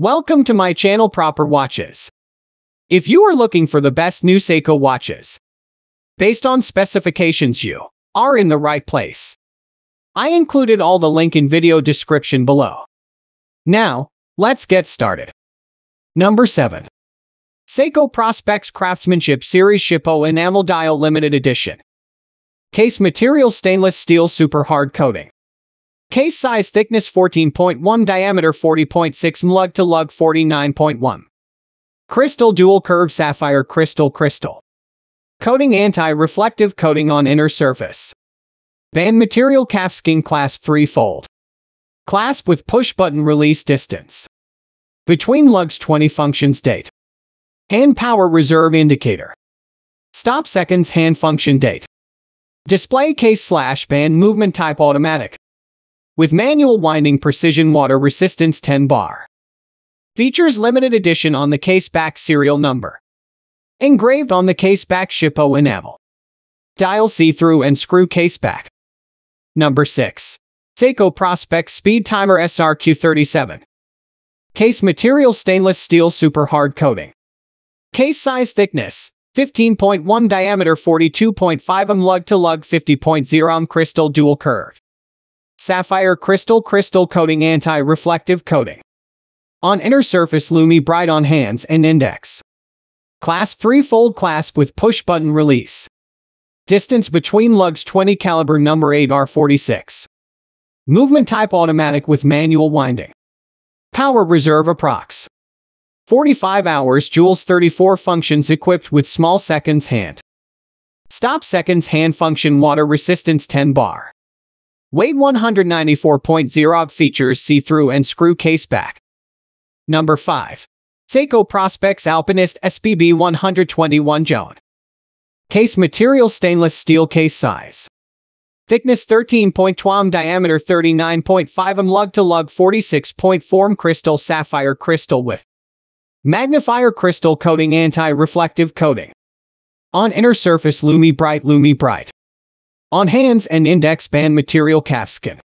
Welcome to my channel Proper Watches. If you are looking for the best new Seiko watches, based on specifications you are in the right place. I included all the link in video description below. Now, let's get started. Number 7. Seiko Prospex Craftsmanship Series Shippo Enamel Dial Limited Edition. Case material stainless steel super hard coating. Case size thickness 14.1 diameter 40.6 lug to lug 49.1. Crystal dual curve sapphire crystal crystal. Coating anti-reflective coating on inner surface. Band material calfskin clasp 3 fold. Clasp with push button release distance. Between lugs 20 functions date. Hand power reserve indicator. Stop seconds hand function date. Display case slash band movement type automatic with manual winding precision water resistance 10 bar. Features limited edition on the case back serial number. Engraved on the case back Shippo enamel. Dial see-through and screw case back. Number 6. Seiko Prospex Speed Timer SRQ37. Case material stainless steel super hard coating. Case size thickness 15.1 diameter 42.5 m lug to lug 50.0 m crystal dual curve. Sapphire Crystal Crystal Coating Anti-Reflective Coating. On inner surface LumiBrite on hands and index. Clasp 3-fold clasp with push-button release. Distance between lugs 20 caliber number 8 R46. Movement type automatic with manual winding. Power reserve approx. 45 hours jewels 34 functions equipped with small seconds hand. Stop seconds hand function water resistance 10 bar. Weight 194.0 features see-through and screw case back. Number 5. Seiko Prospex Alpinist SPB 121 Joan. Case material stainless steel case size. Thickness 13.2 m diameter 39.5 m um, lug to lug 46.4 m um, crystal sapphire crystal with magnifier crystal coating anti-reflective coating. On inner surface LumiBrite Lumi Bright. On hands and index band material calfskin.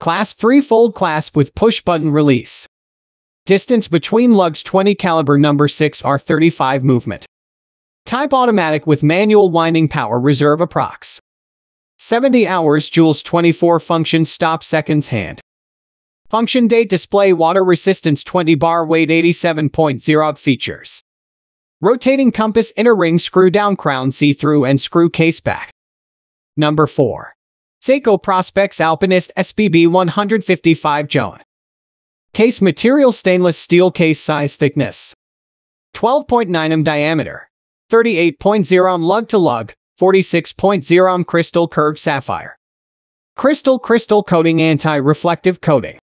Clasp 3-fold clasp with push-button release. Distance between lugs 20 caliber number 6 R35 movement. Type automatic with manual winding power reserve approx. 70 hours jewels 24 function stop seconds hand. Function date display water resistance 20 bar weight 87.0 features. Rotating compass inner ring screw down crown see-through and screw case back. Number 4. Seiko Prospex Alpinist SPB 155 Joan. Case material stainless steel case size thickness. 12.9 m diameter. 38.0 m lug to lug. 46.0 m crystal curved sapphire. Crystal crystal coating anti-reflective coating.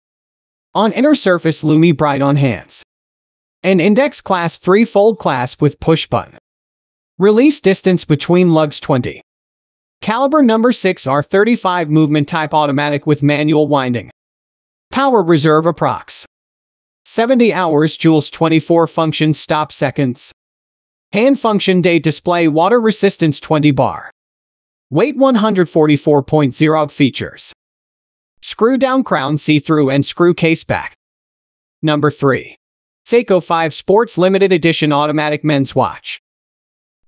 On inner surface LumiBrite on hands. An index class 3-fold clasp with push button. Release distance between lugs 20. Caliber number 6 R35 movement type automatic with manual winding. Power reserve approx. 70 hours jewels 24 function stop seconds. Hand function day display water resistance 20 bar. Weight 144.0 features. Screw down crown see-through and screw case back. Number 3. Seiko 5 Sports Limited Edition Automatic Men's Watch.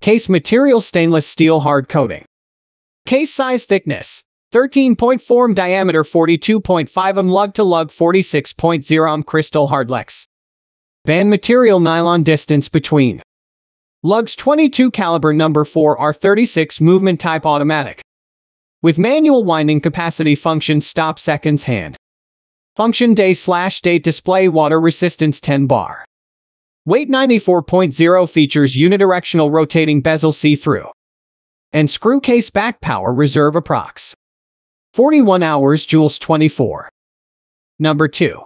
Case material stainless steel hard coating. Case size thickness 13.4 m diameter 42.5 m lug to lug 46.0 m crystal hardlex. Band material nylon distance between. Lugs 22 caliber number 4 R36 movement type automatic. With manual winding capacity function stop seconds hand. Function day slash date display water resistance 10 bar. Weight 94.0 features unidirectional rotating bezel see-through and screw case back power reserve approx. 41 hours jewels 24. Number 2.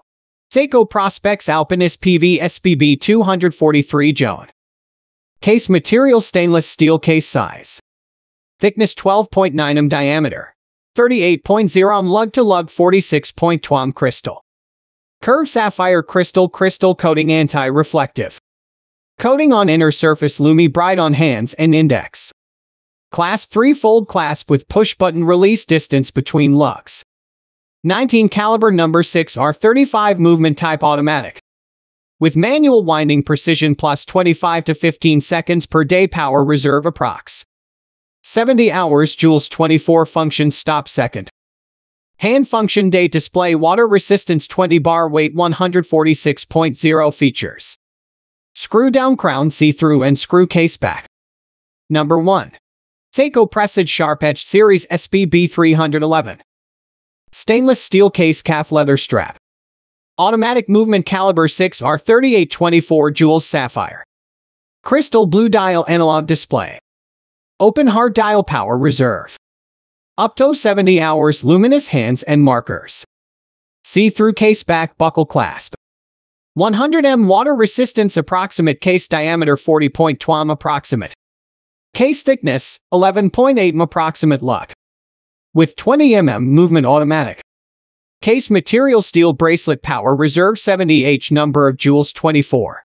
Seiko Prospex Alpinist PV SPB 243 Joan. Case material stainless steel case size. Thickness 12.9 m diameter. 38.0 m lug to lug 46.2 m crystal. Curved sapphire crystal crystal coating anti-reflective. Coating on inner surface LumiBrite on hands and index. Clasp 3-fold clasp with push-button release distance between lugs. 19 caliber number 6 R35 movement type automatic. with manual winding precision plus 25 to 15 seconds per day power reserve approx. 70 hours jewels 24 function stop second. Hand function day display water resistance 20 bar weight 146.0 features. Screw down crown see-through and screw case back. Number 1. Seiko Presage Sharp Edge Series SPB 311. Stainless steel case calf leather strap. Automatic movement caliber 6R3824 jewels sapphire. Crystal blue dial analog display. Open hard dial power reserve. Up to 70 hours luminous hands and markers. See-through case back buckle clasp. 100M water resistance approximate case diameter 40.2 m approximate. Case thickness 11.8 m approximate luck. With 20 mm movement automatic. Case material steel bracelet power reserve 70H number of jewels 24.